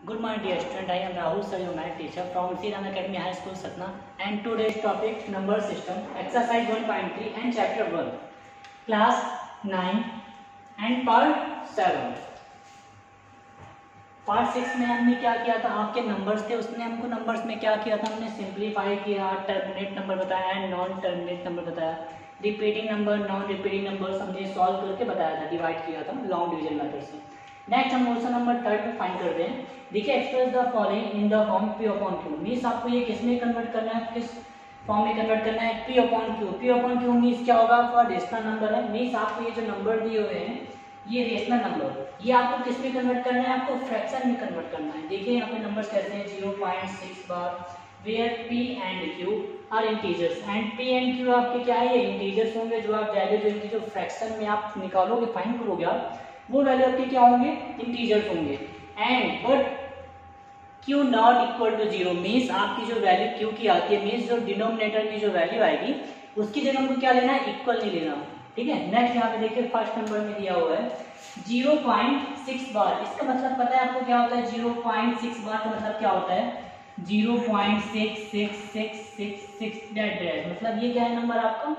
Good morning dear student, I am Rahul Sir, your math teacher from Sriram Academy High School Satna and today's topic number system exercise 1.3 and chapter 1 class 9 and part 7 part six में हमने क्या किया था आपके numbers थे उसने हमको numbers में क्या किया था हमने सिंप्लीफाई किया टर्मिनेट नंबर बताया एंड नॉन टर्मिनेट नंबर बताया repeating number non repeating numbers हमने सॉल्व करके बताया था डिवाइड किया था लॉन्ग डिवीज़न मेथड से नेक्स्ट हम क्वेश्चन नंबर थर्ड में फाइंड करते हैं। देखिए express the following in the form p upon q means आपको ये किसमें कन्वर्ट करना है? किस फॉर्म में कन्वर्ट करना है? P upon q p upon q means क्या होगा? आपका रेशनल नंबर है। मीन्स आपको ये जो नंबर दिए हुए हैं, ये रेशनल नंबर ये आपको किसमें कन्वर्ट करना है? आपको फ्रैक्शन में कन्वर्ट करना है। देखिए, यहाँ पे नंबर्स कहते हैं? Zero point six bar where p and q are integers and p and q आपके क्या है? ये इंटीजर्स होंगे, जो आप वैल्यू जो जो फ्रैक्शन में आप निकालोगे फाइंड करोगे आप वो वैल्यू आपके क्या होंगे इंटीजर्स होंगे and but q not equal to zero means आपकी जो वैल्यू क्यू की आती है मीन्स जो डिनोमिनेटर की जो वैल्यू आएगी उसकी जगह हमको क्या लेना है इक्वल नहीं लेना ठीक है नेक्स्ट यहाँ पे देखिए फ़र्स्ट नंबर में दिया हुआ है ज़ीरो पॉइंट सिक्स बार इसका मतलब पता है आपको क्या होता है ज़ीरो पॉइंट सिक्स बार का मतलब क्या होता है zero point six six six six six मतलब ये क्या है नंबर आपका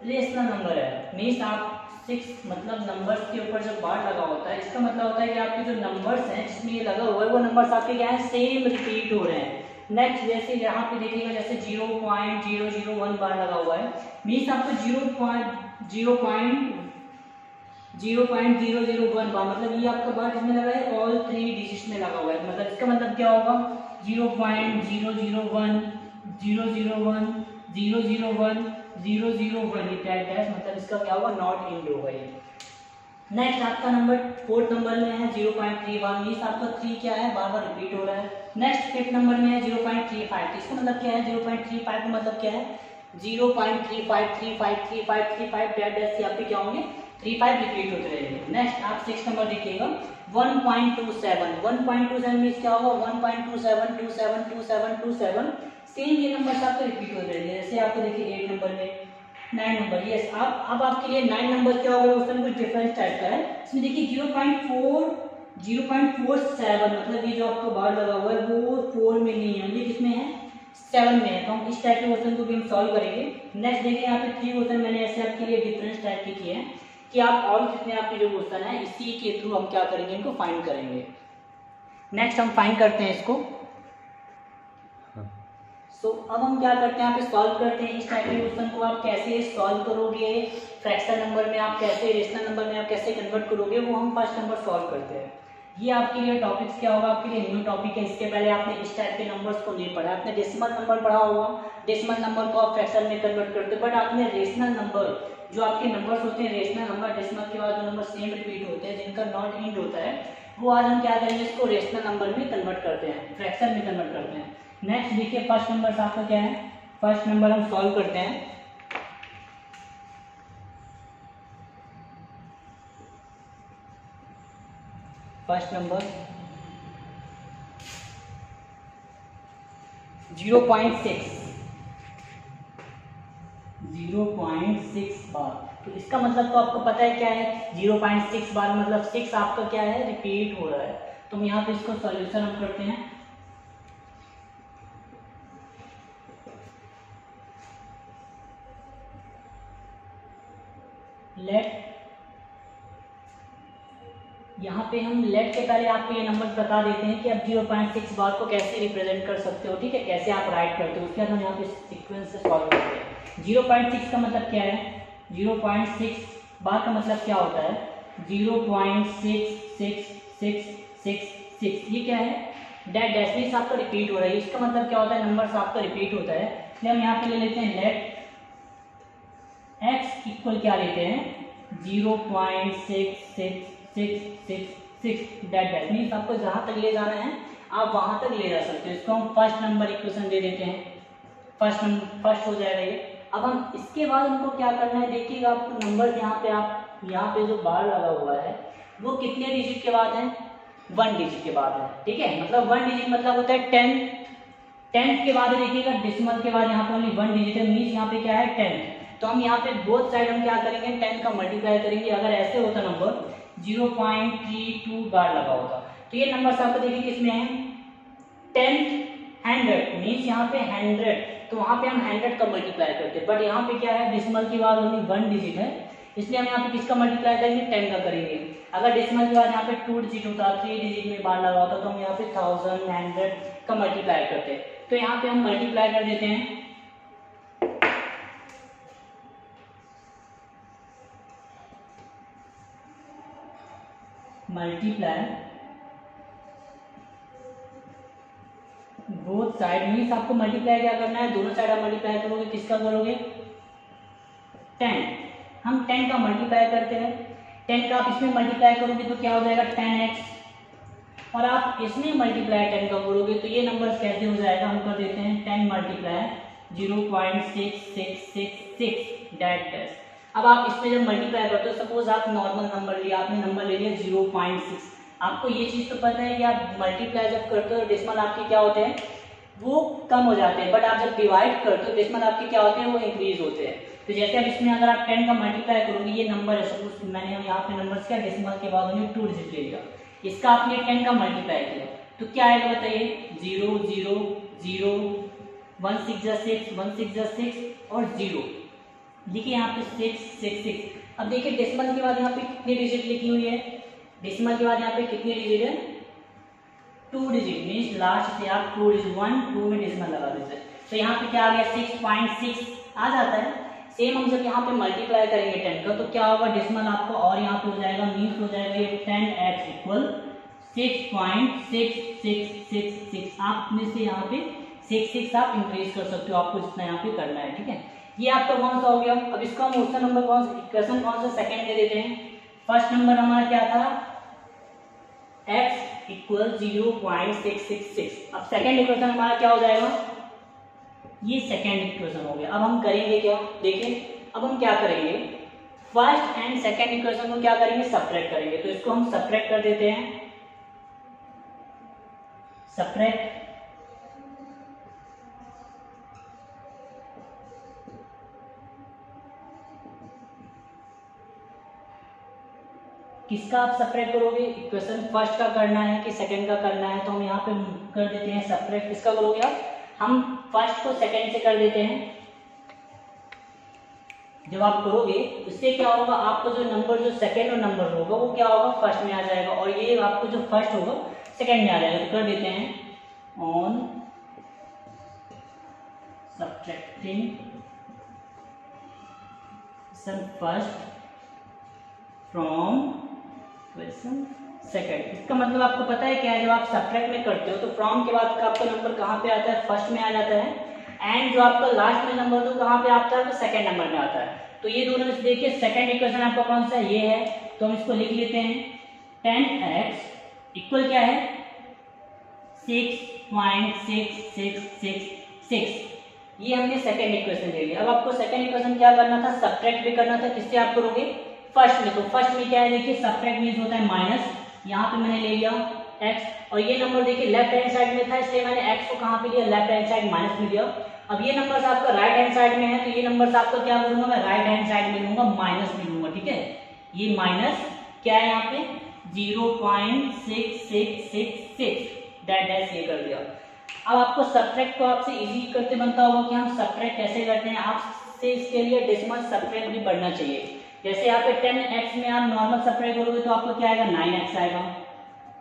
रेशनल नंबर है मीन्स आप सिक्स मतलब नंबर्स के ऊपर जब बार लगा होता है, इसका मतलब होता है कि आपके जो नंबर्स हैं, जिसमें ये लगा हुआ है, वो नंबर्स आपके क्या है सेम रिपीट हो रहे हैं। नेक्स्ट जैसे यहाँ पे देखिएगा, जैसे zero point zero zero one bar लगा हुआ है। मीन्स आपको zero point zero point zero point zero zero one bar मतलब ये आपका बार किसमें लगा है? ऑल थ्री डिजिट में लगा हुआ है। मतलब इसका मतलब क्या होगा? Zero point zero zero one zero zero one zero zero one zero zero one ये टैग डैश मतलब इसका क्या होगा नॉट इंड होगा ये नेक्स्ट आपका नंबर फोर्थ नंबर में है, zero point three one. Means आपका थ्री क्या है? बार बार रिपीट हो रहा है। नेक्स्ट फिफ्थ नंबर में है, ज़ीरो पॉइंट थ्री फाइव। इसका मतलब क्या है? ज़ीरो पॉइंट थ्री फाइव का मतलब क्या है? Zero point three five three five three five three five tag dash से आपके क्या होंगे? थ्री फाइव रिपीट होते रहेंगे। नेक्स्ट आप सिक्स नंबर देखिएगा। One point two seven one point two seven means क्या होगा one point two seven two seven two seven two seven same ये नंबर आपको रिपीट होते रहेंगे जैसे आपको देखिए एट नंबर में नाइन नंबर यस अब अब आपके लिए नाइन नंबर क्या होगा? उसमें कुछ डिफरेंस टाइप का है। इसमें देखिए zero point four zero point four seven मतलब ये जो आपको बार लगा हुआ है, वो फोर में नहीं है। ये किसमें है? सेवन में है। तो हम इस टाइप के क्वेश्चन को भी हम सॉल्व करेंगे। नेक्स्ट देखिए यहाँ पे थ्री क्वेश्चन मैंने ऐसे आपके लिए डिफरेंस टाइप के किए हैं कि आप और जितने आपके जो क्वेश्चन है, इसी के थ्रू हम क्या करेंगे? इनको फाइंड करेंगे। नेक्स्ट हम फाइंड करते हैं इसको। सो so, अब हम क्या करते हैं यहाँ पे सॉल्व करते हैं इस टाइप के क्वेश्चन को आप कैसे सॉल्व करोगे फ्रैक्शन नंबर में आप कैसे रेशनल नंबर में आप कैसे कन्वर्ट करोगे वो हम फ़र्स्ट नंबर सॉल्व करते हैं। ये आपके लिए टॉपिक्स क्या होगा आपके लिए न्यू टॉपिक है इसके पहले आपने इस टाइप के नंबर्स को नहीं पढ़ा आपने डेसिमल नंबर पढ़ा होगा डेसिमल नंबर को आप फ्रैक्शन में कन्वर्ट करते बट आपने रेशनल नंबर जो आपके नंबर्स होते हैं रेशनल नंबर डेसिमल के बाद जो नंबर सेम रिपीट होते हैं जिनका नॉट इंड होता है वो आज हम क्या करेंगे इसको रेशनल नंबर में कन्वर्ट करते हैं फ्रैक्शन में कन्वर्ट करते हैं। नेक्स्ट देखिए फ़र्स्ट नंबर आपका क्या है? फ़र्स्ट नंबर हम सॉल्व करते हैं। First number zero point six zero point six bar तो इसका मतलब तो आपको पता है क्या है? ज़ीरो पॉइंट सिक्स बार मतलब सिक्स आपका क्या है? रिपीट हो रहा है। तो हम यहाँ पे इसको सॉल्यूशन हम करते हैं। लेट यहाँ पे हम लेट के पहले आपको ये नंबर बता देते हैं कि आप 0.6 बार को कैसे रिप्रेजेंट कर सकते हो, ठीक है? कैसे आप राइट करते हो, उसके बाद हम यहाँ पे सीक्वेंस से सॉल्व करते हैं। 0.6 का मतलब क्या है? 0.6 बार का मतलब क्या होता है? 0.66666 ये क्या है? डेट डैश मीन्स आपका रिपीट हो रहा है, इसका मतलब क्या होता है? नंबर आपका रिपीट होता है। इसलिए हम यहाँ पे ले लेते हैं लेट x इक्वल क्या लेते हैं? Zero point six six six six six that that means आपको जहाँ तक ले जाना है, आप वहाँ तक ले जा सकते हो। इसको हम फ़र्स्ट नंबर इक्वेशन दे देते हैं। फ़र्स्ट नंबर फ़र्स्ट हो जाएगा ये। अब हम इसके बाद हमको क्या करना है? देखिएगा आपको नंबर यहाँ पे आप, यहाँ पे जो बार लगा हुआ है, वो कितने डिजिट के बाद है? वन डिजिट के बाद है। ठीक है? मतलब वन डिजिट मतलब होता है टेन टेंथ के बाद देखिएगा डिसमल के बाद यहाँ पे ओनली वन डिजिट है। मीन्स यहाँ पे क्या है? टेंथ तो हम यहाँ पे बोथ साइड हम क्या करेंगे? टेन का मल्टीप्लाई करेंगे। अगर ऐसे होता number zero point three two bar लगा होता। तो ये नंबर आपको देखिए किसमें है? टेंथ हंड्रेड मीन्स यहाँ पे हंड्रेड तो वहाँ पे हम हंड्रेड का मल्टीप्लाई करते हैं। बट यहाँ पे क्या है? डिसमल के बाद ओनली वन डिजिट है। इसलिए हम यहाँ पे किसका मल्टीप्लाई करेंगे? टेन का करेंगे। अगर डिसमल के बाद यहाँ पे टू डिजिट होता थ्री डिजिट में बार लगा होता तो हम यहाँ पे थाउज़ेंड हंड्रेड का मल्टीप्लाई करते हैं। तो यहाँ पे हम मल्टीप्लाई कर देते हैं। मल्टीप्लाई बोथ साइड मीन्स आपको मल्टीप्लाई क्या करना है? दोनों साइड आप मल्टीप्लाई करोगे, किसका करोगे? टेन हम टेन का मल्टीप्लाई करते हैं। टेन का आप इसमें मल्टीप्लाई करोगे तो क्या हो जाएगा? टेन एक्स और आप इसमें मल्टीप्लाई टेन का करोगे तो ये नंबर कैसे हो जाएगा? हम कर देते हैं ten multiply zero point six six six six that अब आप इसमें जब मल्टीप्लाई करते हो सपोज़ आप नॉर्मल नंबर लिया आपने नंबर ले लिया ज़ीरो पॉइंट सिक्स आपको ये चीज़ तो पता है कि आप मल्टीप्लाई जब करते हो डेसिमल आपके क्या होते हैं? वो कम हो जाते हैं। बट आप जब डिवाइड करते हो डेसिमल आपके क्या होते हैं? वो इंक्रीज होते हैं। तो जैसे अब इसमें अगर आप टेन का मल्टीप्लाई करोगे, ये नंबर है सपोज़ मैंने यहाँ पे नंबर किया डेसिमल के बाद उन्हें टू डिजिट ले लिया। इसका आपने टेन का मल्टीप्लाई किया। तो क्या आएगा बताइए? Zero zero zero one six six one six six और ज़ीरो देखिए यहाँ पे सिक्स सिक्स सिक्स अब देखिए डेसिमल के बाद यहाँ पे कितनी डिजिट लिखी हुई है? डेसिमल के बाद यहाँ पे कितनी डिजिट है? टू डिजिट मीन लास्ट से आप टू डिजिट वन टू में डेसिमल लगा देते तो यहाँ पे क्या आ गया? सिक्स पॉइंट सिक्स आ जाता है। सेम हम जब यहाँ पे मल्टीप्लाई करेंगे टेन का तो क्या होगा? डेसिमल आपको और यहाँ पे हो जाएगा मीन्स हो जाएगा ये ten x equal six point six six six six आप में से यहाँ पे सिक्स सिक्स आप इंक्रीज कर सकते हो, आपको जितना यहाँ पे करना है, ठीक है? ये आपका कौन सा हो गया? अब इसका हम उसका नंबर कौन सा इक्वेशन कौन सा सेकंड दे देते हैं? फ़र्स्ट नंबर हमारा क्या था? X equal zero point six six six अब सेकेंड इक्वेशन हमारा क्या हो जाएगा? ये सेकेंड इक्वेशन हो गया। अब हम करेंगे क्या? देखिए, अब हम क्या करेंगे? फ़र्स्ट एंड सेकेंड इक्वेशन को क्या करेंगे? सपरेट करेंगे। तो इसको हम सपरेट कर देते हैं। सपरेट किसका आप सेपरेट करोगे? इक्वेशन फ़र्स्ट का करना है कि सेकंड का करना है? तो हम यहाँ पे कर देते हैं सेपरेट किसका करोगे आप? हम फ़र्स्ट को सेकंड से कर देते हैं। जब आप करोगे, उससे क्या होगा? आपको जो नंबर जो सेकंड और नंबर होगा, वो क्या होगा? फ़र्स्ट में आ जाएगा। और ये आपको जो फ़र्स्ट होगा सेकंड में आ जाएगा। तो कर देते हैं on subtracting first from question second इसका मतलब आपको पता है क्या है? जब आप सब्ट्रैक्ट में करते हो तो फ्रॉम के बाद का आपका नंबर कहाँ पे आता है? फ़र्स्ट में आ जाता है। एंड जो आपका लास्ट में नंबर तो कहाँ पे आता है? तो सेकंड नंबर में आता है। तो ये दोनों में देखिए सेकंड इक्वेशन आपका कौन सा ये है। तो हम इसको लिख लेते हैं। टेन एक्स इक्वल क्या है? Six point six six six six ये हमने सेकंड इक्वेशन ले लिया। अब आपको सेकंड इक्वेशन क्या करना था? सब्ट्रैक्ट भी करना था। किससे आप करोगे? फ़र्स्ट में तो फ़र्स्ट में क्या है, देखिए सब्ट्रैक्ट मीन्स होता है माइनस यहाँ पे मैंने ले लिया एक्स और ये नंबर देखिए लेफ़्ट हैंड साइड में था, इसलिए मैंने एक्स को कहाँ पे लिया लेफ़्ट हैंड साइड माइनस में लिया। अब ये नंबर आपका राइट हैंड साइड में है तो ये नंबर आपका क्या करूँगा मैं राइट हैंड साइड में लूँगा माइनस में लूँगा, ठीक है? ये माइनस क्या है यहाँ पे? Zero point six six six six that dash ये कर दिया। अब आपको सब्ट्रैक्ट तो आपसे इजी करते बनता होगा कि हम सब्ट्रैक्ट कैसे करते हैं, आपसे इसके लिए डेसिमल सब्ट्रैक्ट भी पढ़ना चाहिए। जैसे यहाँ पे टेन एक्स में आप नॉर्मल सब्ट्रैक्ट करोगे तो आपको क्या आएगा? नाइन एक्स आएगा।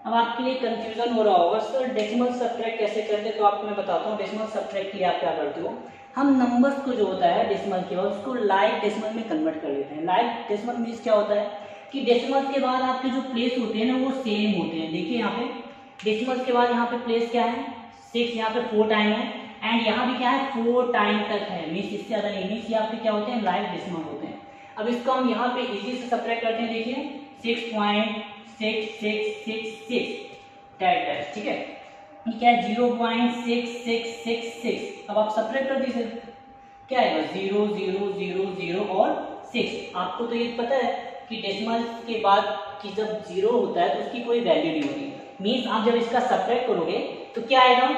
अब आपके लिए कंफ्यूजन हो रहा होगा। सर डेसिमल सब्ट्रैक्ट कैसे करते हैं तो आपको मैं बताता हूँ। डेसिमल सब्ट्रैक्ट के लिए आप क्या करते हो? हम नंबर्स को जो होता है डेसिमल के बाद उसको लाइक डेसिमल में कन्वर्ट कर लेते हैं। लाइक डेसिमल मीन्स क्या होता है? कि डेसिमल के बाद आपके जो प्लेस होते हैं ना, वो सेम होते हैं। देखिए यहाँ पे डेसिमल के बाद यहाँ पे प्लेस क्या है? सिक्स यहाँ पे फोर टाइम है। एंड यहाँ भी क्या है? फोर टाइम तक है। मीन्स इससे ज़्यादा नहीं। मीन्स यहाँ पे क्या होते हैं? लाइक डेसिमल होते हैं। अब इसको हम यहाँ पे इजी से सब्ट्रैक्ट करते हैं, देखिए। Six point six six six six dash ठीक है? क्या zero point six six six six अब आप सब्ट्रैक्ट कर दीजिए। क्या है ज़ीरो ज़ीरो ज़ीरो ज़ीरो और सिक्स आपको तो ये पता है कि डेसिमल के बाद की जब ज़ीरो होता है तो उसकी कोई वैल्यू नहीं होती। मीन्स आप जब इसका सब्ट्रैक्ट करोगे तो क्या आएगा?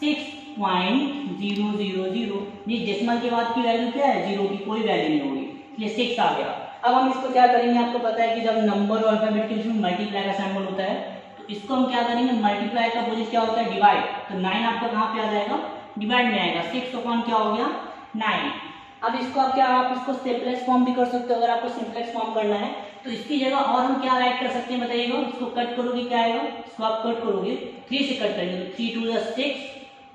Six point zero zero zero decimal के बाद की वैल्यू क्या है? ज़ीरो की कोई वैल्यू नहीं होगी। ये सिक्स आ गया। अब हम इसको क्या करेंगे? आपको पता है कि जब नंबर और अल्फ़ाबेट मल्टीप्लाई का सिंबल होता है तो इसको हम क्या करेंगे? मल्टीप्लाई का अपोजिट क्या होता है? डिवाइड तो नाइन आपका कहाँ पे आ जाएगा? डिवाइड में आएगा। सिक्स अपॉन क्या हो गया? नाइन अब इसको आप क्या, आप इसको सिंपलेक्स फॉर्म भी कर सकते हो। अगर आपको सिंपलेक्स फॉर्म करना है तो इसकी जगह और हम क्या राइट कर सकते हैं बताइएगा? इसको कट करोगे क्या आएगा? इसको आप कट करोगे। थ्री से कट करेंगे। थ्री टू सिक्स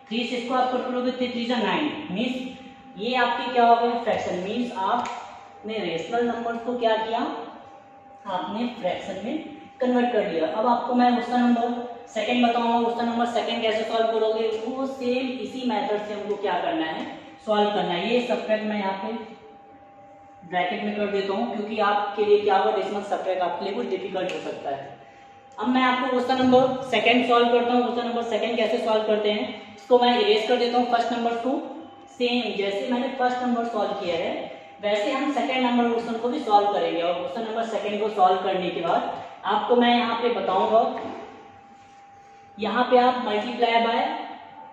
थ्री से इसको आप कट करोगे थ्री थ्री नाइन मीन्स ये आपकी क्या हो गया फ्रैक्शन मीन्स आपने रेशनल नंबर को क्या किया? आपने फ्रैक्शन में कन्वर्ट कर दिया अब आपको मैं उसका नंबर सेकंड बताऊँगा, उसका नंबर सेकंड कैसे सॉल्व करोगे? वो सेम इसी मेथड से हमको क्या करना है? सॉल्व करना है। ये सब्ट्रैक्ट मैं यहाँ पे ब्रैकेट में कर देता हूँ, क्योंकि आपके लिए क्या होगा डेसिमल सब्ट्रैक्ट आपके लिए कुछ डिफ़िकल्ट हो सकता है। अब मैं आपको क्वेश्चन नंबर सेकंड सॉल्व करता हूँ। क्वेश्चन नंबर सेकंड कैसे सॉल्व करते हैं? इसको मैं इरेज कर देता हूँ। फ़र्स्ट नंबर को सेम जैसे मैंने फ़र्स्ट नंबर सॉल्व किया है। वैसे हम सेकेंड नंबर क्वेश्चन को भी सॉल्व करेंगे और क्वेश्चन नंबर सेकेंड को सॉल्व करने के बाद आपको मैं यहाँ पे बताऊँगा। यहाँ पे आप मल्टीप्लाई बाय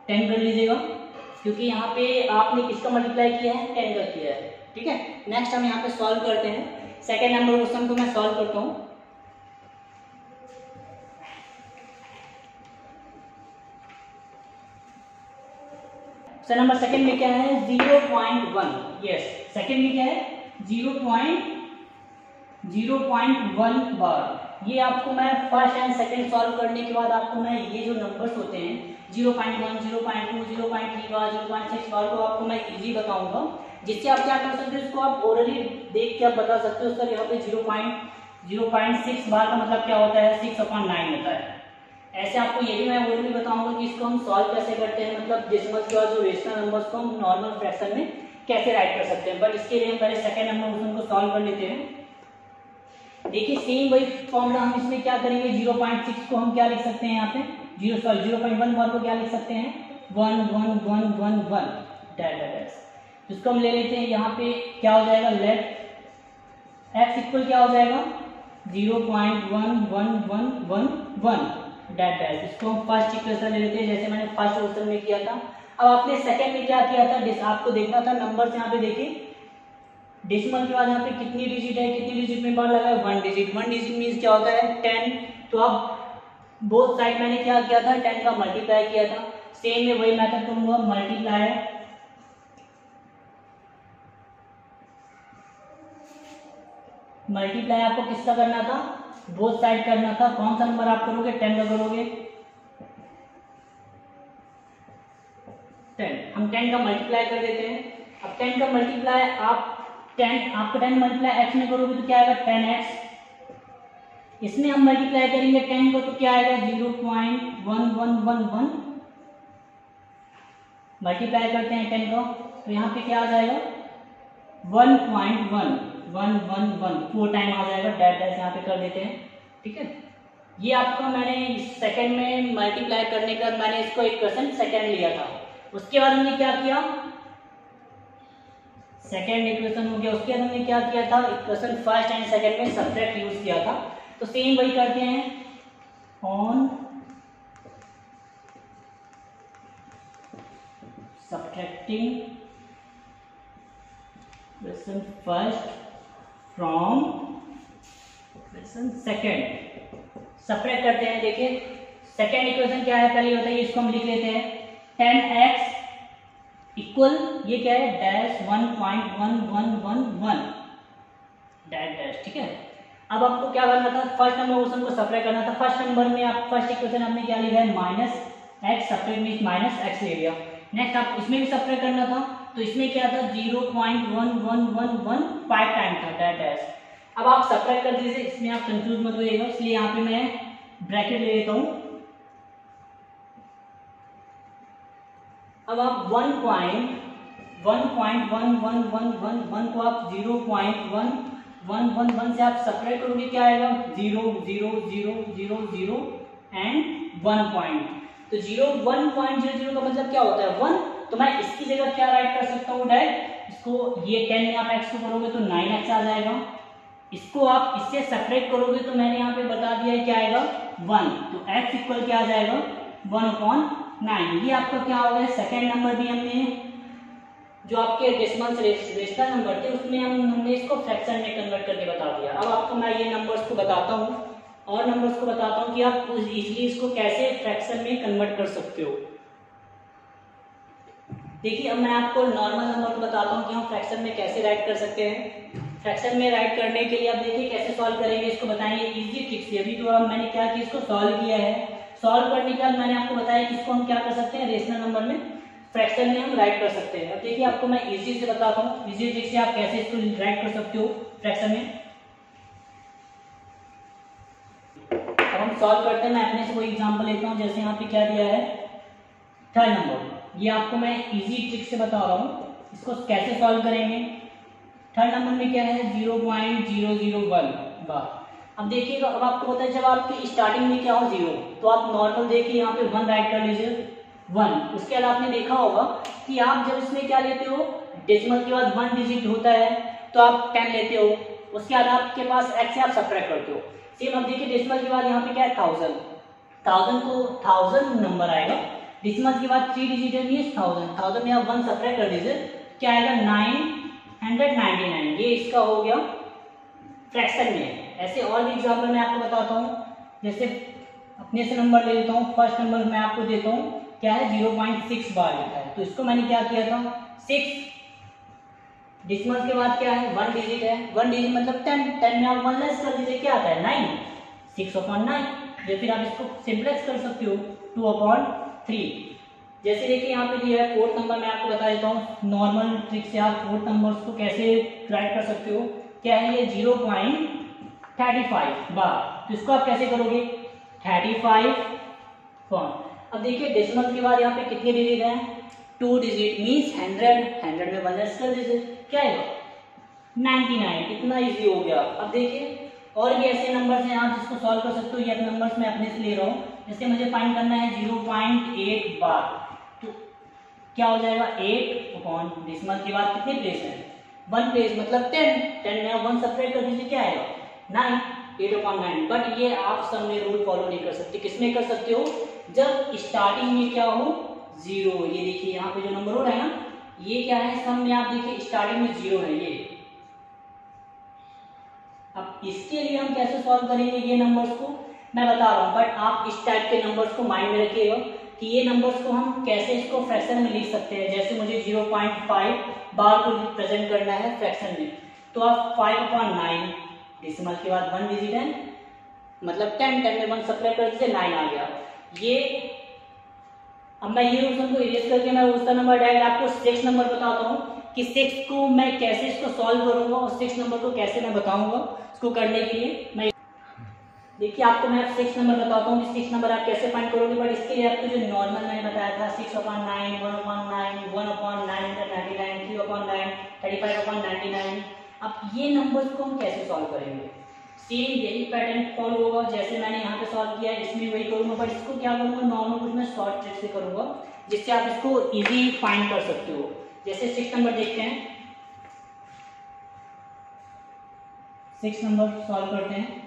टेन कर लीजिएगा, क्योंकि यहाँ पे आपने किसका मल्टीप्लाई किया है? टेन का किया है। ठीक है? नेक्स्ट हम यहाँ पे सॉल्व करते हैं। सेकेंड नंबर क्वेश्चन को मैं सॉल्व करता हूँ। क्वेश्चन नंबर सेकंड में क्या है? Zero point one yes second में क्या है? Zero point zero point one bar ये आपको मैं फ़र्स्ट एंड सेकंड सॉल्व करने के बाद आपको मैं ये जो नंबर्स होते हैं zero point one zero point two zero point three bar zero point six bar को आपको मैं इजी बताऊँगा। जिससे आप क्या कर सकते हो इसको आप ओरली देख के आप बता सकते हो। सर यहाँ पे zero point zero point six bar का मतलब क्या होता है? सिक्स अपॉइंट नाइन होता है। ऐसे आपको ये भी मैं भी बताऊँगा कि इसको हम सॉल्व कैसे करते हैं मतलब डेसिमल के बाद जो रेशनल नंबर्स को हम नॉर्मल फ्रैक्शन में कैसे राइट कर सकते हैं। बट इसके लिए हम पहले सेकेंड नंबर उनको सॉल्व कर लेते हैं। देखिए सेम वही फॉर्मूला हम इसमें क्या करेंगे? ज़ीरो पॉइंट सिक्स को हम क्या लिख सकते हैं यहाँ पे? Zero sorry zero point one one को क्या लिख सकते हैं? One one one one one that इसको हम ले लेते हैं यहाँ पे, क्या हो जाएगा? लेट एक्स इक्वल क्या हो जाएगा? Zero point one one one one one that that इसको हम फ़र्स्ट इक्वेशन ले लेते हैं, जैसे मैंने फ़र्स्ट क्वेश्चन में किया था। अब आपने सेकंड में क्या किया था? आपको देखना था नंबर यहाँ पे देखिए। डेसिमल के बाद यहाँ पे कितनी डिजिट है, कितनी डिजिट में बार लगा है? One digit one digit means क्या होता है? टेन तो अब बोथ साइड मैंने क्या किया था? टेन का मल्टीप्लाई किया था। सेम में वही मेथड करूँगा मल्टीप्लाई मल्टीप्लाई आपको किसका करना था? बोथ साइड करना था। कौन सा नंबर आप करोगे? टेन का करोगे? टेन हम टेन का मल्टीप्लाई कर देते हैं। अब टेन का मल्टीप्लाई आप टेन आपका टेन मल्टीप्लाई एक्स में करोगे तो क्या आएगा? टेन एक्स इसमें हम मल्टीप्लाई करेंगे टेन को तो क्या आएगा? Zero point one one one one multiply करते हैं टेन को। तो यहाँ पे क्या आ जाएगा? One point one one one one four time आ जाएगा डेट डैश यहाँ पे कर देते हैं। ठीक है? ये आपका मैंने सेकंड में मल्टीप्लाई करने का मैंने इसको एक क्वेश्चन सेकेंड लिया था। उसके बाद हमने क्या किया? सेकेंड इक्वेशन हो गया। उसके बाद हमने क्या किया था? इक्वेशन फ़र्स्ट एंड सेकेंड में सब्ट्रैक्ट यूज़ किया था। तो सेम वही करते हैं। On subtracting question first from question second subtract करते हैं, देखिए। सेकेंड इक्वेशन क्या है? पहले बताइए, इसको हम लिख लेते हैं। टेन एक्स इक्वल ये क्या है? Dash one point one one one one dash dash ठीक है? अब आपको क्या करना था? फ़र्स्ट नंबर क्वेश्चन को सप्लाई करना था। फ़र्स्ट नंबर में आप फ़र्स्ट इक्वेशन आपने क्या लिखा है? Minus x separate mean minus x ले लिया। नेक्स्ट आप इसमें भी सप्रेट करना था। तो इसमें क्या था? Zero point one one one one five time था डैट डैश अब आप सप्रेट कर दीजिए, इसमें आप कंफ्यूज मत होइएगा, इसलिए यहाँ पे मैं ब्रैकेट ले लेता हूँ। अब आप one point one point one one one one one को आप zero point one one one one से आप सपरेट करोगे, क्या आएगा? Zero zero zero zero zero and one point तो zero one point zero zero का मतलब क्या होता है? वन तो मैं इसकी जगह क्या राइट कर सकता हूँ डायरेक्ट इसको ये टेन में आप एक्स को करोगे तो नाइन एक्स आ जाएगा। इसको आप इससे सेपरेट करोगे तो मैंने यहाँ पे बता दिया क्या आएगा? वन तो एक्स इक्वल क्या आ जाएगा? वन अपॉन नाइन ये आपका क्या हो गया? सेकेंड नंबर भी हमने, जो आपके डेसिमल रेशनल नंबर थे, उसमें हम हमने इसको फ्रैक्शन में कन्वर्ट करके बता दिया। अब आपको मैं ये नंबर्स को बताता हूँ। और नंबर्स को बताता हूँ कि आप इजीली इसको कैसे फ्रैक्शन में कन्वर्ट कर सकते हो। देखिए, अब मैं आपको नॉर्मल नंबर को बताता हूँ कि हम फ्रैक्शन में कैसे राइट कर सकते हैं। फ्रैक्शन में राइट करने के लिए आप देखिए कैसे सॉल्व करेंगे, इसको बताएँगे इजी ट्रिक से। अभी तो मैंने क्या किया, इसको सॉल्व किया है। सॉल्व करने के बाद मैंने आपको बताया कि इसको हम क्या कर सकते हैं रेशनल नंबर में फ्रैक्शन में हम राइट कर सकते हैं। अब देखिए, आपको मैं इजी से बताता हूँ। इजी ट्रिक से आप कैसे इसको राइट कर सकते हो फ्रैक्शन में। अब हम सॉल्व करते हैं, मैं अपने से कोई एग्ज़ाम्पल लेता हूँ, जैसे यहाँ पे क्या दिया है। थर्ड नंबर ये आपको मैं इजी ट्रिक से बता रहा हूँ। इसको कैसे सॉल्व करेंगे? थर्ड नंबर में क्या है? Zero point zero zero one bar अब देखिएगा, अब आपको पता है, जब आपकी स्टार्टिंग में क्या हो ज़ीरो तो आप नॉर्मल देखिए, यहाँ पे वन राइट कर लीजिए। वन उसके बाद आपने देखा होगा कि आप जब इसमें क्या लेते हो? डेसिमल के बाद वन डिजिट होता है तो आप टेन लेते हो। उसके बाद आपके पास एक्स से आप सब्ट्रैक्ट करते हो। सेम अब देखिए डेसिमल के बाद यहाँ पे क्या है? थाउज़ेंड थाउज़ेंड को थाउज़ेंड नंबर आएगा। डेसिमल के बाद थ्री डिजिट है थाउज़ेंड थाउज़ेंड में आप वन सब्ट्रैक्ट कर दीजिए, क्या आएगा? नाइन हंड्रेड नाइनटी नाइन ये इसका हो गया फ्रैक्शन में. ऐसे और भी एग्ज़ाम्पल मैं आपको बताता हूँ. जैसे अपने से नंबर ले लेता हूँ फ़र्स्ट नंबर मैं आपको देता हूँ, क्या है? ज़ीरो पॉइंट सिक्स बार लिखा है. तो इसको मैंने क्या किया था? सिक्स डिसमल के बाद क्या है? वन डिजिट है. वन डिजिट मतलब टेन टेन में आप वन लेस कर दीजिए, क्या आता है? नाइन सिक्स अपॉन नाइन या फिर आप इसको सिंपलेक्स कर सकते हो टू अपॉन थ्री जैसे देखिए यहाँ पे दिया है फोर्थ नंबर मैं आपको बता देता हूँ नॉर्मल ट्रिक से आप फोर्थ नंबर को कैसे राइट कर सकते हो। क्या है ये zero point thirty five bar तो इसको आप कैसे करोगे? थर्टी फाइव कौन अब देखिए डेसिमल के बाद यहाँ पे कितने डिजिट हैं? Two digit means hundred hundred में वन कर दीजिए क्या है? नाइनटी नाइन इतना ईजी हो गया। अब देखिए, और भी ऐसे नंबर्स हैं आप जिसको सॉल्व कर सकते हो, ये नंबर्स मैं अपने से ले रहा हूँ। जैसे मुझे फाइंड करना है ज़ीरो पॉइंट एट बार तो क्या हो जाएगा? एट अपॉन डिसमल के बाद कितने प्लेस है? वन प्लेस मतलब टेन टेन में वन सपरेट कर दीजिए, क्या आएगा? Nine eight upon nine but ये आप सब में रूल फॉलो नहीं कर सकते। किसमें कर सकते हो? जब स्टार्टिंग में क्या हो? ज़ीरो ये देखिए, यहाँ पे जो नंबर हो रहा है ना, ये क्या है? सम में आप देखिए स्टार्टिंग में ज़ीरो है ये। अब इसके लिए हम कैसे सॉल्व करेंगे ये नंबर्स को? मैं बता रहा हूँ बट आप इस टाइप के नंबर्स को माइंड में रखिएगा कि ये नंबर्स को हम कैसे इसको फ्रैक्शन में लिख सकते हैं। जैसे मुझे 0.5 बार को प्रेजेंट करना है फ्रैक्शन में तो आप 5 अपॉन नाइन डिसिमल के बाद वन डिजिट है मतलब 10 10 में वन सप्लाई कर दीजिए नाइन आ गया। ये, अब मैं ये ऑप्शन को इरेज करके मैं उसका नंबर डायरेक्ट आपको सिक्स नंबर बताता हूँ कि सिक्स को मैं कैसे इसको सॉल्व करूँगा और सिक्स नंबर को कैसे मैं बताऊँगा इसको करने के लिए। मैं देखिए, आपको मैं सिक्स नंबर बताता हूँ सिक्स नंबर आप कैसे फाइंड करोगे बट इसके लिए आपको जो नॉर्मल मैंने बताया था six upon nine one upon nine one upon nine hundred ninety nine three upon nine thirty five upon ninety nine अब ये नंबर्स को हम कैसे सॉल्व करेंगे? सेम यही पैटर्न फॉलो होगा, जैसे मैंने यहाँ पे सॉल्व किया, इसमें वही करूँगा बट इसको क्या करूँगा? नॉर्मल कुछ मैं शॉर्ट ट्रिक से करूँगा, जिससे आप इसको इजी फाइंड कर सकते हो। जैसे सिक्स नंबर देखते हैं। सिक्स नंबर सॉल्व करते हैं।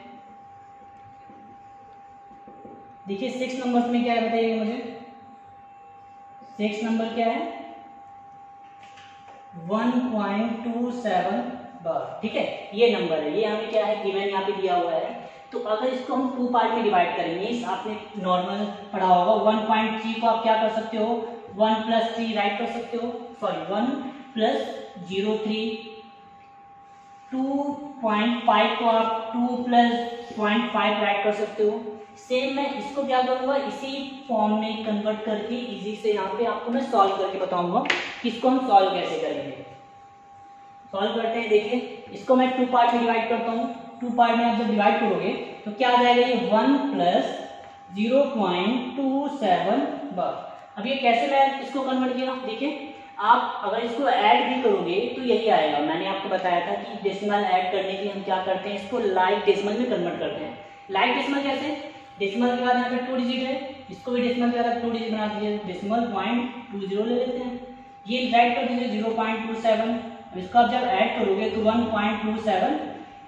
देखिए सिक्स नंबर में क्या है बताइए मुझे? सिक्स नंबर क्या है? One point two seven bar ठीक है, ये नंबर है। ये हमें क्या है? गिवन यहाँ पे दिया हुआ है। तो अगर इसको हम टू पार्ट में डिवाइड करेंगे आपने नॉर्मल पढ़ा होगा। वन पॉइंट थ्री को आप क्या कर सकते हो? वन प्लस थ्री राइट कर सकते हो। Sorry one plus zero three two point five को आप two plus point five write कर सकते हो। सेम मैं इसको क्या करूँगा इसी फॉर्म में कन्वर्ट करके इजी से यहाँ पे आपको मैं सॉल्व करके बताऊँगा कि इसको हम सॉल्व कैसे करेंगे। सॉल्व करते हैं, देखिए, इसको मैं टू पार्ट में डिवाइड करता हूँ। टू पार्ट में आप जब डिवाइड करोगे तो क्या आ जाएगा ये? One plus zero point two seven अब ये कैसे मैं इसको कन्वर्ट किया? देखिए आप अगर इसको ऐड भी करोगे तो यही आएगा। मैंने आपको बताया था कि डेसिमल ऐड करने के लिए हम क्या करते हैं, इसको लाइक डेसिमल में कन्वर्ट करते हैं। लाइक डेसिमल कैसे? डेसिमल के बाद यहाँ पे टू डिजिट है, इसको भी डेसिमल के बाद टू डिजिट बना दीजिए डेसिमल पॉइंट टू ज़ीरो ले लेते हैं। ये राइट कर दीजिए ज़ीरो पॉइंट टू सेवन इसको आप जब ऐड करोगे तो 1.27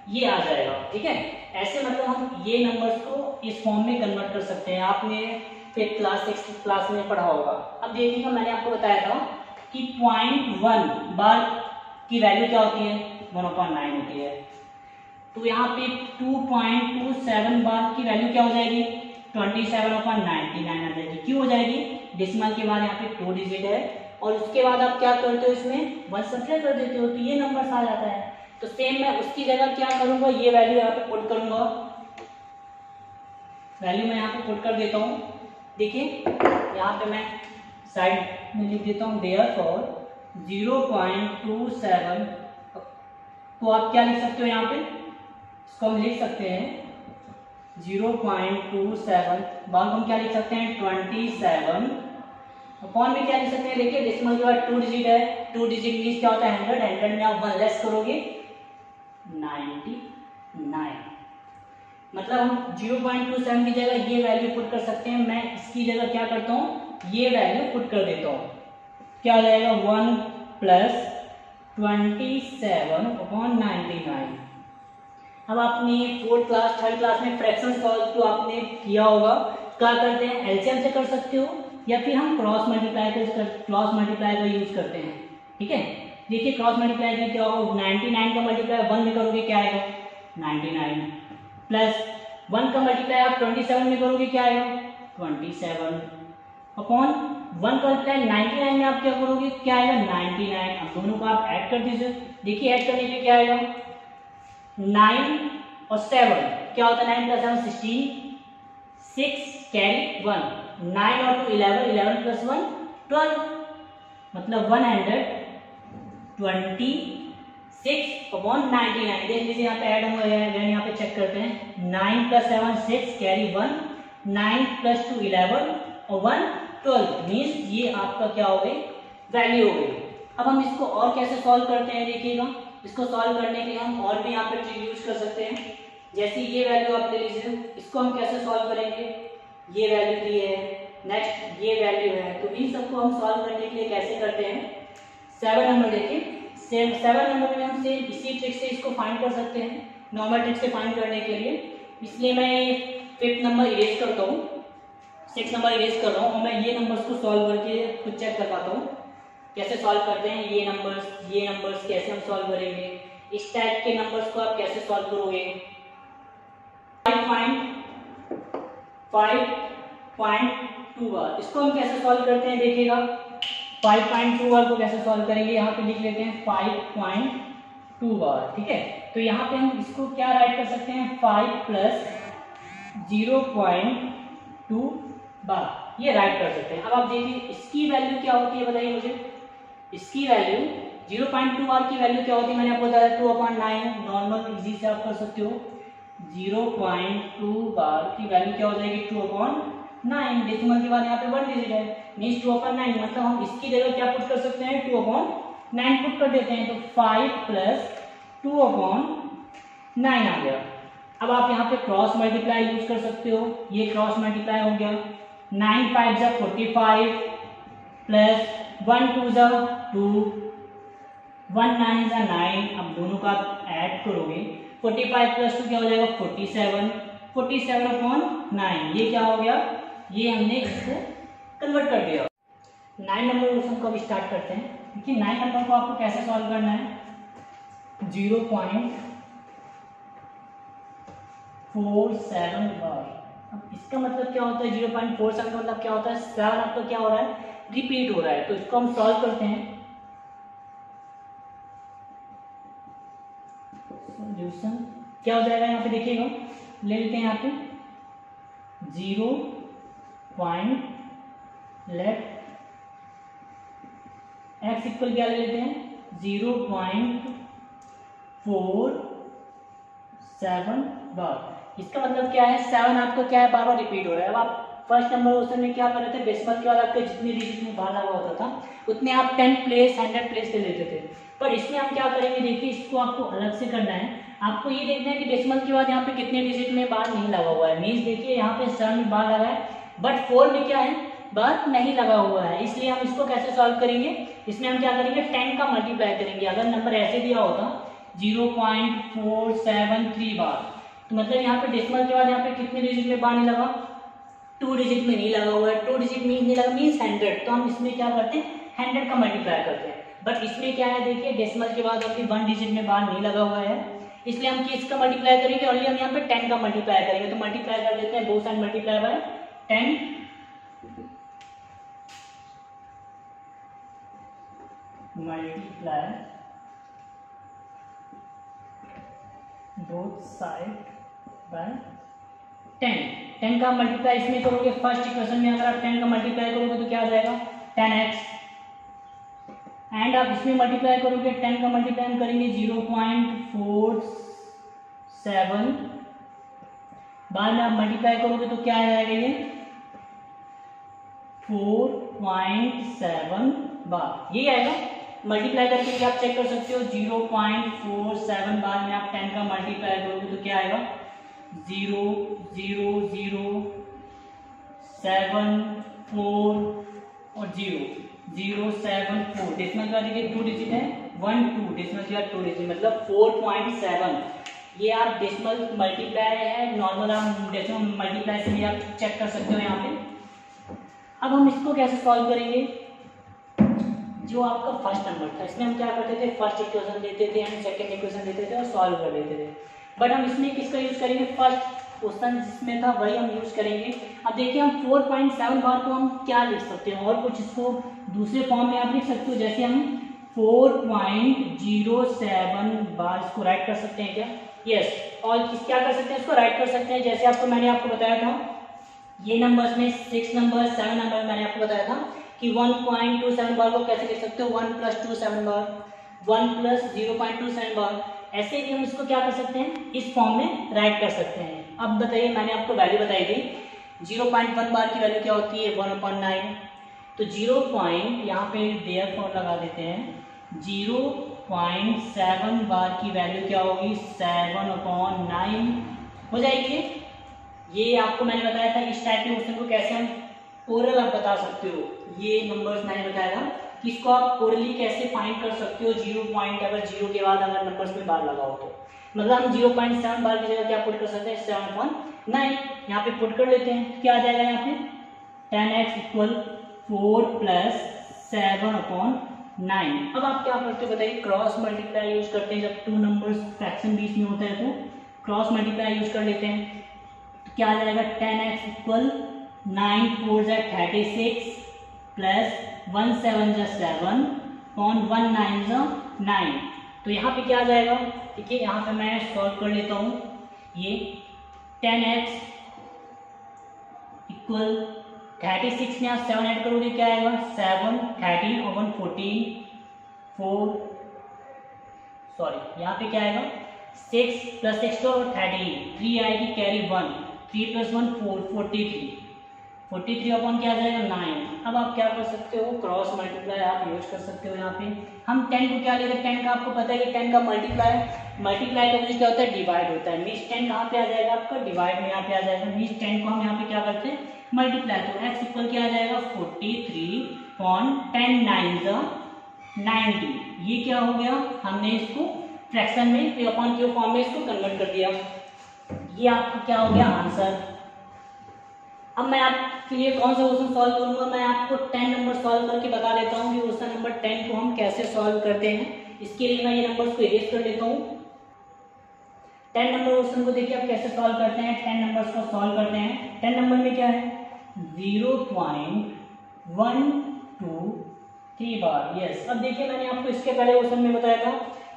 ये आ जाएगा। ठीक है? ऐसे मतलब हम ये नंबर्स को इस फॉर्म में कन्वर्ट कर सकते हैं। आपने फिफ्थ क्लास सिक्स क्लास में पढ़ा होगा। अब देखिएगा, मैंने आपको बताया था कि पॉइंट वन बार की वैल्यू क्या होती है? वन अपॉइंट नाइन होती है। तो यहाँ पे 2.27 बार की वैल्यू क्या हो जाएगी? 27 सेवन अपॉन नाइनटी नाइन आ जाएगी क्यों हो जाएगी? डिसमल के बाद यहाँ पे टू डिजिट है। और उसके बाद आप क्या करते हो इसमें? वन सप्लाई कर देते हो तो ये नंबर आ जाता है। तो सेम मैं उसकी जगह क्या करूँगा? ये वैल्यू यहाँ पे पुट करूँगा। वैल्यू मैं यहाँ पे पुट कर देता हूँ। देखिए, यहाँ पे मैं साइड में लिख देता हूँ therefore zero point two seven. तो आप क्या लिख सकते हो यहाँ पे? इसको हम लिख सकते हैं ज़ीरो पॉइंट टू सेवन। बाद हम क्या लिख सकते हैं? Twenty seven. अपॉन में क्या लिख सकते हैं? देखिए डेसिमल के बाद टू डिजिट है। टू डिजिट मीन क्या होता है? हंड्रेड हंड्रेड में आप वन लेस करोगे। नाइन्टी नाइन मतलब हम ज़ीरो पॉइंट टू सेवन की जगह ये वैल्यू पुट कर सकते हैं। मैं इसकी जगह क्या करता हूँ? ये वैल्यू पुट कर देता हूँ। क्या हो जाएगा? One plus twenty seven upon ninety nine अब आपने फोर्थ क्लास थर्ड क्लास में फ्रैक्शन सॉल्व तो आपने किया होगा। क्या करते हैं? एलसीएम से कर सकते हो, या फिर हम क्रॉस मल्टीप्लाई कर क्रॉस मल्टीप्लाई का यूज़ करते हैं। ठीक है? देखिए क्रॉस मल्टीप्लाई में क्या होगा? 99 का मल्टीप्लाई वन में करोगे, क्या आएगा? 99 प्लस वन का मल्टीप्लाई आप 27 में करोगे, क्या आएगा? 27 अपॉन वन का मल्टीप्लाई 99 में आप क्या करोगे? क्या आएगा? 99 अब दोनों को आप ऐड कर दीजिए। देखिए ऐड करने पे क्या आएगा? नाइन और सेवन क्या होता है? Nine plus seven sixteen six carry one nine और two eleven eleven plus one twelve मतलब one hundred twenty six upon ninety nine देख लीजिए यहाँ पे ऐड हुआ है यहाँ पे चेक करते हैं। Nine plus seven six carry one nine plus two eleven और वन ट्वेल्व मीन्स ये आपका क्या हो गई? वैल्यू हो गई। अब हम इसको और कैसे सॉल्व करते हैं, देखिएगा। इसको सॉल्व करने के लिए हम और भी यहाँ पे ट्रिक यूज़ कर सकते हैं। जैसे ये वैल्यू आप ले लीजिए, इसको हम कैसे सॉल्व करेंगे? ये वैल्यू दी है। नेक्स्ट ये वैल्यू है। तो इन सबको हम सॉल्व करने के लिए कैसे करते हैं? सेवन नंबर देखिए। सेवन नंबर में हम सेम इसी ट्रिक से इसको फाइंड कर सकते हैं नॉर्मल ट्रिक से फाइंड करने के लिए। इसलिए मैं फिफ्थ नंबर इरेज करता हूँ। सिक्स नंबर इरेज कर रहा हूँ और मैं ये नंबर्स को सॉल्व करके खुद चेक कर पाता हूँ। कैसे सॉल्व करते हैं ये नंबर्स ये नंबर्स कैसे हम सॉल्व करेंगे? इस टाइप के नंबर्स को आप कैसे सॉल्व करोगे? Five point five point two bar इसको हम कैसे सॉल्व करते हैं देखिएगा। फाइव पॉइंट टू बार को कैसे सॉल्व करेंगे? यहाँ पे लिख लेते हैं फाइव पॉइंट टू बार ठीक है? तो यहाँ पे हम इसको क्या राइट कर सकते हैं? Five plus zero point two bar. ये राइट कर सकते हैं। अब आप देखिए, इसकी वैल्यू क्या होती है बताइए मुझे। इसकी वैल्यू 0.2 आर की वैल्यू क्या होती है? मैंने आपको बताया two upon nine normal easy से आप कर सकते हो। 0.2 बार की वैल्यू क्या हो जाएगी? टू अपॉन नाइन डेसिमल के बाद यहाँ पे वन डिजिट है। मीन्स टू अपॉन नाइन मतलब हम इसकी जगह क्या पुट कर सकते हैं? टू अपॉइंट नाइन पुट कर देते हैं। तो five plus two upon nine आ गया। अब आप यहाँ पे क्रॉस मल्टीप्लाई यूज़ कर सकते हो। ये क्रॉस मल्टीप्लाई हो गया। नाइन फाइव जा forty five plus one two ज़ा टू वन नाइन ज़ा नाइन, अब दोनों का ऐड करोगे। फोर्टी फाइव प्लस टू क्या हो जाएगा? Forty seven. Forty seven upon nine, ये क्या हो गया? ये हमने इसको कन्वर्ट कर दिया। नाइन नंबर क्वेश्चन को अभी स्टार्ट करते हैं? देखिए, नाइन नंबर को आपको कैसे सॉल्व करना है? Zero point four seven bar अब इसका मतलब क्या होता है? ज़ीरो पॉइंट फोर सेवन का मतलब क्या होता है? सेवन आपका क्या हो रहा है? रिपीट हो रहा है। तो इसको हम सॉल्व करते हैं। सोल्यूशन क्या हो जाएगा यहाँ पे देखिएगा। ले लेते हैं यहाँ पे। Zero point let x equal क्या ले लेते हैं? Zero point four seven bar इसका मतलब क्या है? सेवन आपको क्या है? बार बार रिपीट हो रहा है। अब आप फ़र्स्ट नंबर क्वेश्चन में क्या कर रहे थे? डेसिमल के बाद आपके जितने डिजिट में बाहर लगा होता था, उतने आप टेन प्लेस हंड्रेड प्लेस से लेते थे। पर इसमें हम क्या करेंगे? देखिए, इसको आपको अलग से करना है। आपको ये देखना है कि डेसिमल के बाद यहाँ पे कितने डिजिट में बार नहीं लगा हुआ है। मीन्स देखिए, यहाँ पे सेवन में बार लगा है बट फोर में क्या है? बार नहीं लगा हुआ है। इसलिए हम इसको कैसे सॉल्व करेंगे? इसमें हम क्या करेंगे? टेन का मल्टीप्लाई करेंगे। अगर नंबर ऐसे दिया होता zero point four seven three bar. मतलब यहाँ पे डेसिमल के बाद यहाँ पे कितने डिजिट में बार नहीं लगा? टू डिजिट में नहीं लगा हुआ है। टू डिजिट मीन नहीं लगा मीन्स हंड्रेड तो हम इसमें क्या करते हैं? हंड्रेड का मल्टीप्लाई करते हैं। बट इसमें क्या है? देखिए डेसिमल के बाद अभी वन डिजिट में बार नहीं लगा हुआ है। इसलिए हम किसका मल्टीप्लाई करेंगे? ओनली हम यहाँ पे टेन का मल्टीप्लाई करेंगे। तो मल्टीप्लाई कर देते हैं। दो side multiply by ten multiply both side by ten. Ten का मल्टीप्लाई इसमें करोगे फ़र्स्ट इक्वेशन में अगर आप टेन का मल्टीप्लाई करोगे तो क्या आ जाएगा? टेन एक्स एंड आप इसमें मल्टीप्लाई करोगे, टेन का मल्टीप्लाई करेंगे ज़ीरो पॉइंट फोर सेवन बाद में आप मल्टीप्लाई करोगे तो क्या आ जाएगा ये? Four point seven bar. यही आएगा। मल्टीप्लाई करके आप चेक कर सकते हो ज़ीरो पॉइंट फोर सेवन बाद में आप टेन का मल्टीप्लाई करोगे तो क्या आएगा? Zero zero zero seven four और zero. Zero seven four decimal का देखिए टू डिजिट है। वन टू डेसिमल का टू डिजिट मतलब फोर पॉइंट सेवन ये आप डेसिमल मल्टीप्लाई है। नॉर्मल आप डेसिमल मल्टीप्लाई से भी आप चेक कर सकते हो यहाँ पे। अब हम इसको कैसे सॉल्व करेंगे? जो आपका फ़र्स्ट नंबर था। इसमें हम क्या करते थे? फ़र्स्ट इक्वेशन देते थे एंड सेकंड इक्वेशन देते थे और सॉल्व कर लेते थे। बट हम इसमें किसका यूज़ करेंगे? फ़र्स्ट क्वेश्चन जिसमें था, वही हम यूज़ करेंगे। अब देखिए हम 4.7 बार को हम क्या लिख सकते हैं? और कुछ इसको दूसरे फॉर्म में आप लिख सकते हो, जैसे हम 4.07 बार इसको राइट कर सकते हैं क्या? Yes yes. और क्या कर सकते हैं? इसको राइट कर सकते हैं। जैसे आपको, मैंने आपको बताया था, ये नंबर्स में सिक्स नंबर सेवन नंबर मैंने आपको बताया था कि 1.27 बार को कैसे लिख सकते हो? One plus two seven bar one plus zero point two seven bar ऐसे भी हम इसको क्या कर सकते हैं? इस फॉर्म में राइट कर सकते हैं। अब बताइए, मैंने आपको वैल्यू बताई थी। ज़ीरो पॉइंट वन बार की वैल्यू क्या होती है? वन अपॉइंट नाइन तो ज़ीरो पॉइंट यहाँ पे देयर फॉर लगा देते हैं। ज़ीरो पॉइंट सेवन बार की वैल्यू क्या होगी? सेवन अपॉन नाइन हो जाएगी? ये आपको मैंने बताया था इस टाइप के क्वेश्चन को कैसे हम ओरल आप बता सकते हो। ये नंबर्स मैंने बताया था। इसको आप ओरली कैसे फाइंड कर सकते हो ज़ीरो पॉइंट अगर ज़ीरो के बाद अगर नंबर्स में बार लगाओ तो। मतलब हम ज़ीरो पॉइंट सेवन बार की जगह क्या पुट कर सकते हैं? सेवन पॉइंट नाइन यहाँ पे पुट कर लेते हैं। क्या आ जाएगा यहाँ पे? Ten x equal four plus seven upon nine अब आप क्या करते हो बताइए? क्रॉस मल्टीप्लाई यूज़ करते हैं। जब टू नंबर्स फ्रैक्शन बीच में होता है तो क्रॉस मल्टीप्लाई यूज़ कर लेते हैं। तो क्या आ जाएगा? Ten x equal nine four जै thirty six plus one seven जो सेवन पॉन वन नाइन जो नाइन तो यहाँ पे क्या आ जाएगा? ठीक है यहाँ पे मैं सॉल्व कर लेता हूँ। ये ten x equal thirty six में आप सेवन ऐड करोगे, क्या आएगा? सेवन थर्टीन और वन फोर्टीन फोर सॉरी यहाँ पे क्या आएगा? सिक्स प्लस सिक्स तो थर्टीन थ्री आएगी carry one three plus one four forty three forty three upon क्या आ जाएगा? नाइन अब आप क्या कर सकते हो? क्रॉस मल्टीप्लाई आप यूज़ कर सकते हो यहाँ पे। हम टेन को क्या लेते हैं? टेन का आपको पता है कि टेन का मल्टीप्लाई मल्टीप्लाई का मुझे क्या होता है? डिवाइड होता है। मीस टेन कहाँ पे आ जाएगा आपका? डिवाइड में यहाँ पे आ जाएगा। मीस टेन को हम यहाँ पे क्या करते हैं? मल्टीप्लाई तो एक्स इक्वल क्या आ जाएगा? Forty three upon ten nine ninety ये क्या हो गया? हमने इसको फ्रैक्शन में अपॉन क्यू फॉर्म में इसको कन्वर्ट कर दिया। ये आपका क्या हो गया? आंसर अब मैं आपके लिए कौन सा क्वेश्चन सॉल्व करूँगा? मैं आपको टेन नंबर सॉल्व करके बता देता हूँ कि क्वेश्चन नंबर टेन को हम कैसे सॉल्व करते हैं। इसके लिए मैं ये नंबर्स को इरेज कर लेता हूँ। टेन नंबर क्वेश्चन को देखिए, आप कैसे सॉल्व करते हैं? टेन नंबर्स को सॉल्व करते हैं। टेन नंबर में क्या है? ज़ीरो पॉइंट बार यस अब देखिए, मैंने आपको इसके पहले क्वेश्चन में बताया था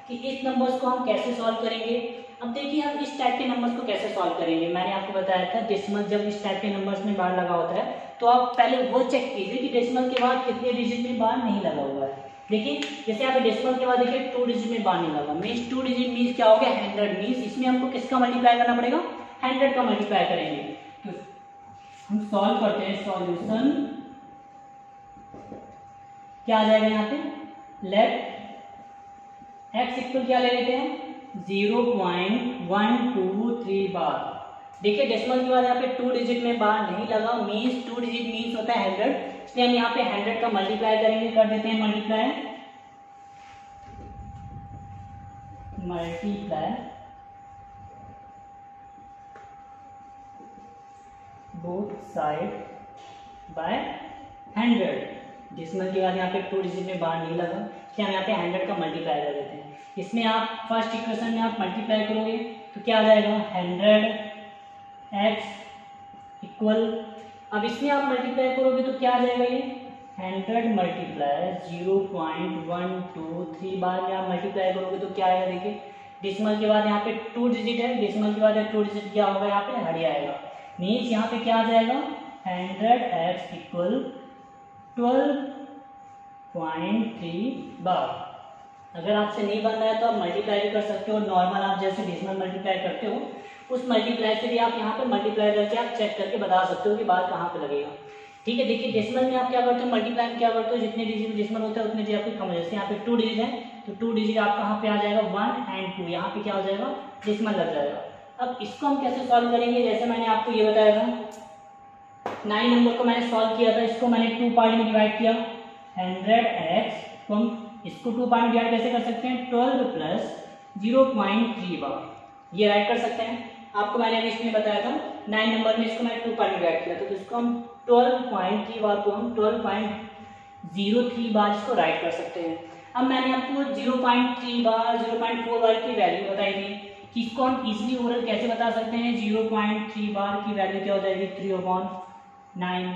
कि इस नंबर्स को हम कैसे सॉल्व करेंगे। अब देखिए हम इस टाइप के नंबर्स को कैसे सॉल्व करेंगे? मैंने आपको बताया था डेसिमल जब इस टाइप के नंबर्स में बार लगा होता है तो आप पहले वो चेक कीजिए कि डेसिमल के बाद कितने डिजिट में बार नहीं लगा हुआ है। देखिए, जैसे आप डेसिमल के बाद देखिए टू डिजिट में बार नहीं लगा। मीन्स टू डिजिट मीन्स क्या हो गया? हंड्रेड मीन्स इसमें हमको किसका मल्टीप्लाई करना पड़ेगा? हंड्रेड का मल्टीप्लाई करेंगे। तो हम सॉल्व करते हैं सॉल्यूशन क्या आ जाएगा यहाँ पे? लेट एक्स इक्वल क्या ले लेते हैं? Zero point one two three bar. देखिए डेसिमल के बाद यहाँ पे टू डिजिट में बार नहीं लगा मीन्स टू डिजिट मीन्स होता है हंड्रेड इसलिए हम यहाँ पे हंड्रेड का मल्टीप्लाई करेंगे, कर देते हैं multiply multiply both side by hundred decimal के बाद यहाँ पे टू डिजिट में बार नहीं लगा, इसलिए हम यहाँ पे हंड्रेड का मल्टीप्लाई कर देते हैं। इसमें आप फ़र्स्ट इक्वेशन में आप मल्टीप्लाई करोगे तो क्या आ जाएगा? हंड्रेड एक्स इक्वल अब इसमें आप मल्टीप्लाई करोगे तो क्या आ जाएगा ये? Hundred multiply zero point one two three bar में आप मल्टीप्लाई करोगे तो क्या आएगा देखिए? डिसमल के बाद यहाँ पे टू डिजिट है डिसमल के बाद टू डिजिट क्या होगा यहाँ पे? हट आएगा। मीन्स यहाँ पे क्या आ जाएगा? Hundred x equal twelve point three bar अगर आपसे नहीं बन रहा है तो आप मल्टीप्लाई भी कर सकते हो नॉर्मल आप जैसे डिसमल मल्टीप्लाई करते हो, उस मल्टीप्लाई से भी आप यहाँ पे मल्टीप्लाई करके आप चेक करके बता सकते हो कि बात कहाँ पे लगेगा। ठीक है, देखिए डेसिमल में आप क्या करते हो मल्टीप्लाई में क्या करते हो, जितने डिजिट डेसिमल होता है उतने डिजिट आपको कम हो जैसे यहाँ पे टू डिजिट है तो टू डिजिट आप कहाँ पे आ जाएगा? वन एंड टू यहाँ पे क्या हो जाएगा? डेसिमल लग जाएगा। अब इसको हम कैसे सॉल्व करेंगे? जैसे मैंने आपको ये बताया था नाइन नंबर को मैंने सॉल्व किया था, इसको मैंने टू पार्ट में डिवाइड किया। हंड्रेड एक्स तो हम इसको टू पार्ट में डिवाइड कैसे कर सकते हैं? Twelve plus zero point three bar ये राइट कर सकते हैं। आपको मैंने अभी इसमें बताया था नाइन नंबर में इसको मैंने टू पार्ट में डिवाइड किया था तो इसको हम ट्वेल्व पॉइंट थ्री बार को हम twelve point zero three bar इसको राइट कर सकते हैं। अब मैंने आपको zero point three bar zero point four bar की वैल्यू बताई थी कि इसको हम इजिली ओवरऑल कैसे बता सकते हैं? ज़ीरो पॉइंट थ्री बार की वैल्यू क्या हो जाएगी? Three upon nine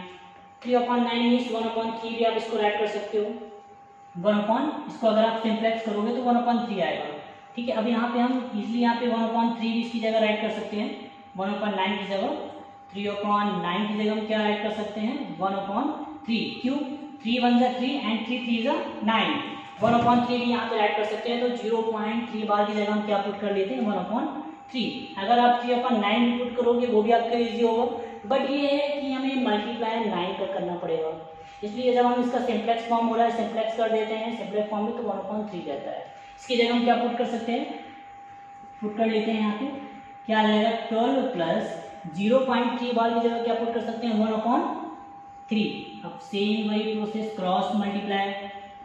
three upon nine means one upon three भी आप इसको राइट कर सकते हो। वन अपॉन इसको अगर आप सिंप्लेक्स करोगे तो वन अपॉन थ्री आएगा। ठीक है, अब यहाँ पे हम इजिली यहाँ पे वन अपॉन थ्री भी इसकी जगह राइट कर सकते हैं। वन अपॉन नाइन की जगह थ्री अपॉन नाइन की जगह हम क्या राइट कर सकते हैं? वन अपॉन थ्री क्यों? थ्री वन जा थ्री एंड थ्री थ्री जा नाइन वन अपॉन थ्री भी यहाँ पे राइट कर सकते हैं तो ज़ीरो पॉइंट थ्री बार की जगह हम क्या पुट कर लेते हैं? वन अपॉन थ्री अगर आप थ्री अपॉन नाइन पुट करोगे, वो भी आपके लिए इजी होगा। बट ये है कि हमें मल्टीप्लाई नाइन का करना पड़ेगा। इसलिए जब हम इसका सिंप्लेक्स फॉर्म हो रहा है सिंप्लेक्स कर देते हैं सिंप्लेक्स फॉर्म में तो वन अपॉन थ्री रहता है। इसकी जगह हम क्या पुट कर सकते हैं? पुट कर लेते हैं यहाँ पे। क्या आ जाएगा? Twelve plus zero point three bar की जगह क्या पुट कर सकते हैं? वन अपॉन थ्री अब सेम वही process cross multiply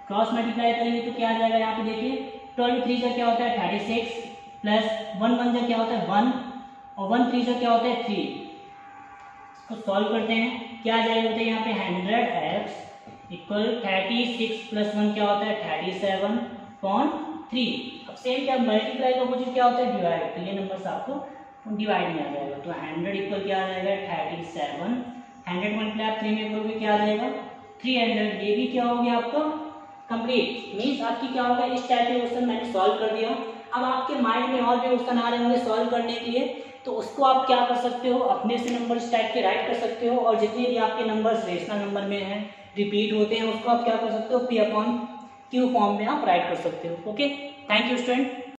cross multiply करेंगे तो क्या आ जाएगा यहाँ पे देखिए। ट्वेल्व थ्री का क्या होता है? Thirty six plus one one का क्या होता है? वन और वन थ्री का क्या होता है? थ्री इसको सॉल्व करते हैं। क्या आ जाएगा है यहाँ पे hundred x equal thirty six plus one क्या होता है? थर्टी सेवन पॉइंट थ्री अब सेम क्या मल्टीप्लाई का अपोजिट क्या होता है? डिवाइड तो ये नंबर आपको डिवाइड में आ जाएगा। तो हंड्रेड इक्वल क्या आ जाएगा? Thirty seven hundred multiply three में करोगे, क्या आ जाएगा? थ्री हंड्रेड ये भी क्या हो गया आपका? कंप्लीट मीन्स आपकी क्या होगा इस टाइप के क्वेश्चन मैंने सॉल्व कर दिया अब आपके माइंड में और भी क्वेश्चन आ रहे होंगे सॉल्व करने के लिए। तो उसको आप क्या कर सकते हो? अपने से नंबर टाइप के राइट कर सकते हो और जितने भी आपके नंबर रेशनल नंबर में हैं रिपीट होते हैं, उसको आप क्या कर सकते हो? पी अपॉन क्यू फॉर्म में आप राइट कर सकते हो ओके थैंक यू स्टूडेंट